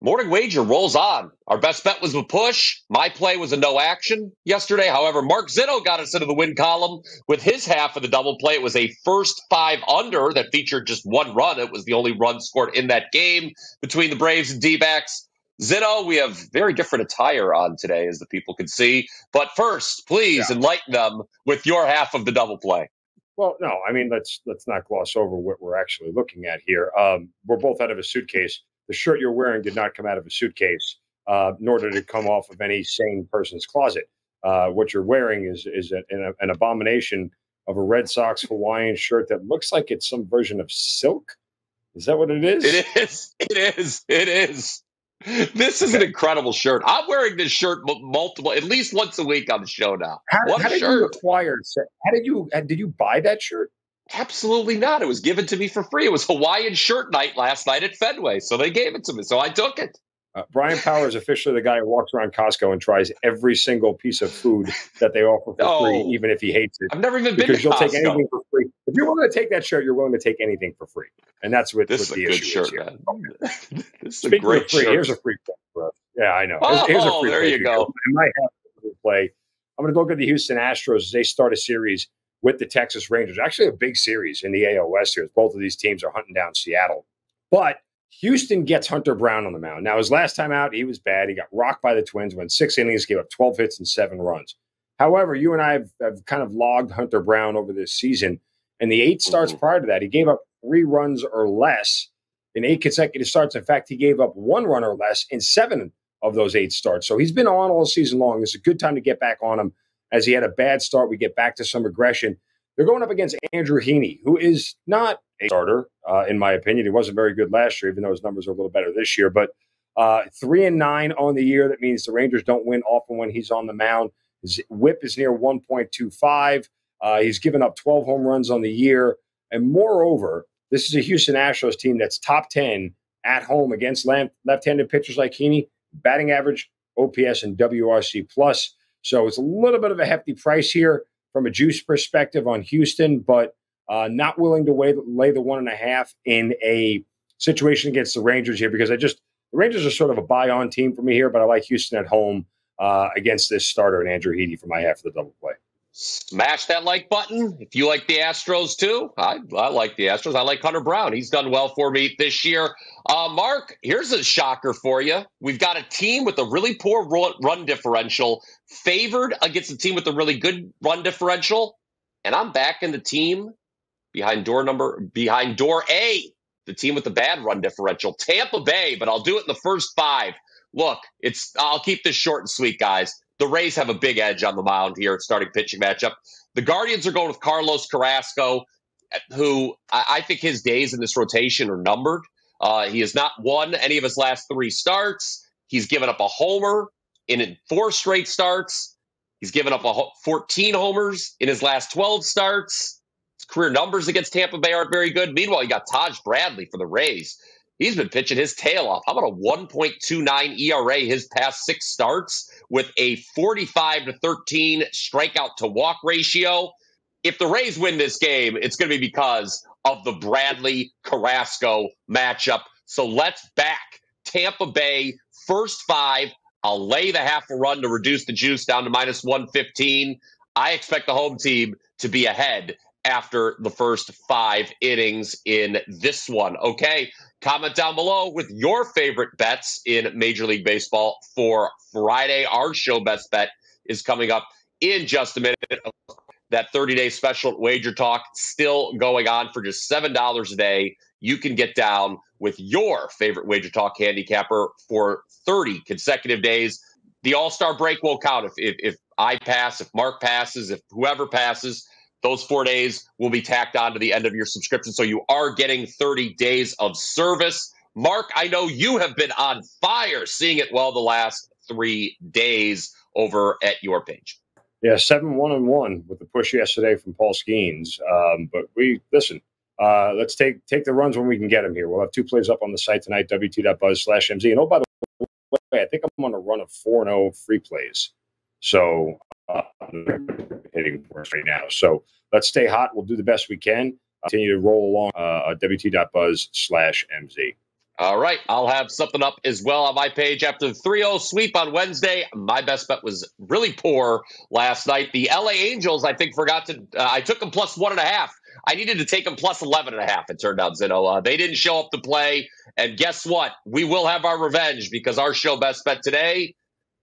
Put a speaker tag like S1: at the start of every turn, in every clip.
S1: Morning wager rolls on. Our best bet was a push. My play was a no action yesterday. However, Mark Zinno got us into the win column with his half of the double play. It was a first five under that featured just one run. It was the only run scored in that game between the Braves and D backs. Zinno, we have very different attire on today, as the people can see. But first, please yeah. enlighten them with your half of the double play.
S2: Well, no, I mean let's let's not gloss over what we're actually looking at here. Um, we're both out of a suitcase the shirt you're wearing did not come out of a suitcase, uh, nor did it come off of any sane person's closet. Uh, what you're wearing is is an, an, abomination of a Red Sox Hawaiian shirt that looks like it's some version of silk. Is that what it is?
S1: It is. It is. It is. This is okay. an incredible shirt. I'm wearing this shirt multiple, at least once a week on the show now.
S2: How, how did you acquire? How did you? Did you buy that shirt?
S1: Absolutely not. It was given to me for free. It was Hawaiian shirt night last night at Fenway. So they gave it to me. So I took it.
S2: Uh, Bryan Power is officially the guy who walks around Costco and tries every single piece of food that they offer for oh, free, even if he hates it.
S1: I've never even been because
S2: you'll
S1: Costco.
S2: take anything for free. If you're willing to take that shirt, you're willing to take anything for free, and that's what,
S1: this
S2: what
S1: the issue
S2: shirt,
S1: is.
S2: Man. this is Speaking a great free, shirt. here's a free play for us. Yeah, I know.
S1: Oh,
S2: here's,
S1: a free there you go.
S2: I might have to play. I'm going to look at the Houston Astros as they start a series with the Texas Rangers. Actually, a big series in the AL West here. Both of these teams are hunting down Seattle. But Houston gets Hunter Brown on the mound. Now, his last time out, he was bad. He got rocked by the Twins, went six innings, gave up 12 hits and seven runs. However, you and I have, have kind of logged Hunter Brown over this season. And the eight starts mm-hmm. prior to that, he gave up three runs or less in eight consecutive starts. In fact, he gave up one run or less in seven of those eight starts. So he's been on all season long. It's a good time to get back on him as he had a bad start. We get back to some aggression. They're going up against Andrew Heaney, who is not a starter, uh, in my opinion. He wasn't very good last year, even though his numbers are a little better this year. But uh, three and nine on the year. That means the Rangers don't win often when he's on the mound. His whip is near 1.25. Uh, he's given up 12 home runs on the year. And moreover, this is a Houston Astros team that's top 10 at home against left handed pitchers like Heaney, batting average, OPS, and WRC plus. So it's a little bit of a hefty price here from a juice perspective on Houston, but uh, not willing to weigh, lay the one and a half in a situation against the Rangers here because I just the Rangers are sort of a buy on team for me here, but I like Houston at home uh, against this starter and Andrew Heaney for my half of the double play.
S1: Smash that like button if you like the Astros too. I, I like the Astros. I like Hunter Brown. He's done well for me this year. Uh, Mark, here's a shocker for you. We've got a team with a really poor run differential favored against a team with a really good run differential, and I'm backing the team behind door number behind door A, the team with the bad run differential, Tampa Bay. But I'll do it in the first five. Look, it's I'll keep this short and sweet, guys the Rays have a big edge on the mound here at starting pitching matchup. The Guardians are going with Carlos Carrasco, who I think his days in this rotation are numbered. Uh, he has not won any of his last three starts. He's given up a homer in four straight starts. He's given up a 14 homers in his last 12 starts. His career numbers against Tampa Bay aren't very good. Meanwhile, you got Taj Bradley for the Rays. He's been pitching his tail off. How about a 1.29 ERA his past six starts with a 45 to 13 strikeout to walk ratio? If the Rays win this game, it's going to be because of the Bradley Carrasco matchup. So let's back Tampa Bay first five. I'll lay the half a run to reduce the juice down to minus 115. I expect the home team to be ahead after the first five innings in this one. Okay. Comment down below with your favorite bets in Major League Baseball for Friday. Our show best bet is coming up in just a minute. That 30 day special WagerTalk still going on for just $7 a day. You can get down with your favorite WagerTalk handicapper for 30 consecutive days. The All Star break will count if, if, if I pass, if Mark passes, if whoever passes those four days will be tacked on to the end of your subscription. So you are getting 30 days of service. Mark, I know you have been on fire seeing it well the last three days over at your page.
S2: Yeah, seven one and one with the push yesterday from Paul Skenes. Um, but we listen. Uh, let's take take the runs when we can get them here. We'll have two plays up on the site tonight. wt.buzz slash mz. And oh, by the way, I think I'm on a run of four and zero oh free plays. So uh, hitting for us right now. So let's stay hot. We'll do the best we can. Continue to roll along uh, wt.buzz slash MZ.
S1: All right. I'll have something up as well on my page after the 3 0 sweep on Wednesday. My best bet was really poor last night. The LA Angels, I think, forgot to, uh, I took them plus one and a half. I needed to take them plus 11 and a half, it turned out, Zinno. Uh, they didn't show up to play. And guess what? We will have our revenge because our show best bet today,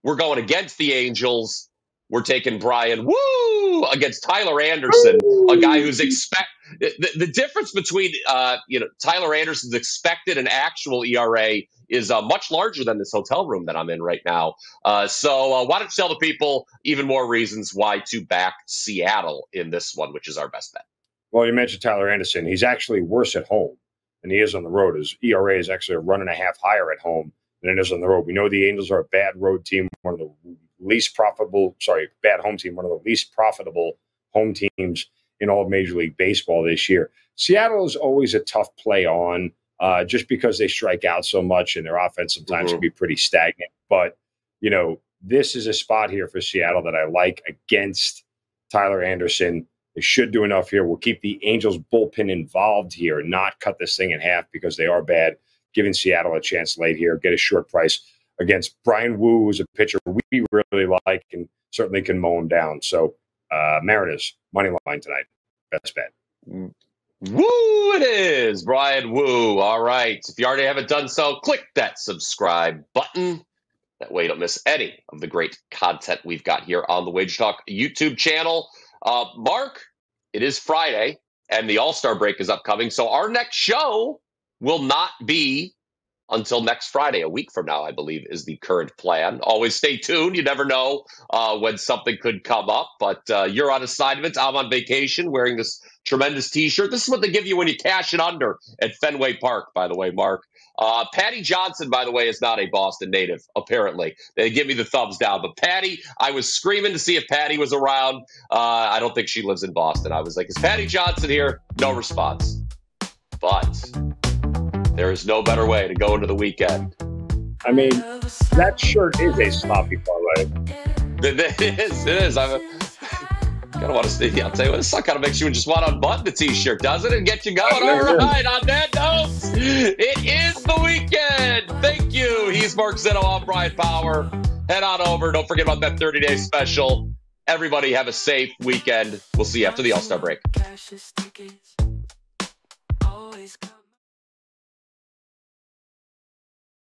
S1: we're going against the Angels. We're taking Bryan Woo against Tyler Anderson, a guy who's expect the, the difference between uh, you know Tyler Anderson's expected and actual ERA is uh, much larger than this hotel room that I'm in right now. Uh, so uh, why don't you tell the people even more reasons why to back Seattle in this one, which is our best bet.
S2: Well, you mentioned Tyler Anderson. He's actually worse at home than he is on the road. His ERA is actually a run and a half higher at home than it is on the road. We know the Angels are a bad road team, one of the least profitable, sorry, bad home team, one of the least profitable home teams in all of Major League Baseball this year. Seattle is always a tough play on uh, just because they strike out so much and their offense sometimes mm-hmm. can be pretty stagnant. But, you know, this is a spot here for Seattle that I like against Tyler Anderson. They should do enough here. We'll keep the Angels bullpen involved here, not cut this thing in half because they are bad, giving Seattle a chance late here, get a short price against Bryan Woo, who's a pitcher we really like and certainly can mow him down. So uh, Mariners money line tonight. Best bet.
S1: Woo! It is Bryan Woo. All right. If you already haven't done so, click that subscribe button. That way you don't miss any of the great content we've got here on the WagerTalk YouTube channel. Uh, Mark, it is Friday and the All Star break is upcoming. So our next show will not be until next Friday, a week from now, I believe, is the current plan. Always stay tuned. You never know uh, when something could come up, but uh, you're on assignment. I'm on vacation wearing this tremendous t shirt. This is what they give you when you cash it under at Fenway Park, by the way, Mark. Uh, Patty Johnson, by the way, is not a Boston native, apparently. They give me the thumbs down. But Patty, I was screaming to see if Patty was around. Uh, I don't think she lives in Boston. I was like, is Patty Johnson here? No response. But there is no better way to go into the weekend.
S2: I mean, that shirt is a sloppy parlay.
S1: It is. It is. I'm kind of want to see. I'll tell you what, this kind of makes you just want to unbutton the t-shirt, doesn't it? And get you going. All right. On that note, it is the weekend. Thank you. He's Mark Zinno. I'm Bryan Power. Head on over. Don't forget about that 30-day special. Everybody have a safe weekend. We'll see you after the All-Star break.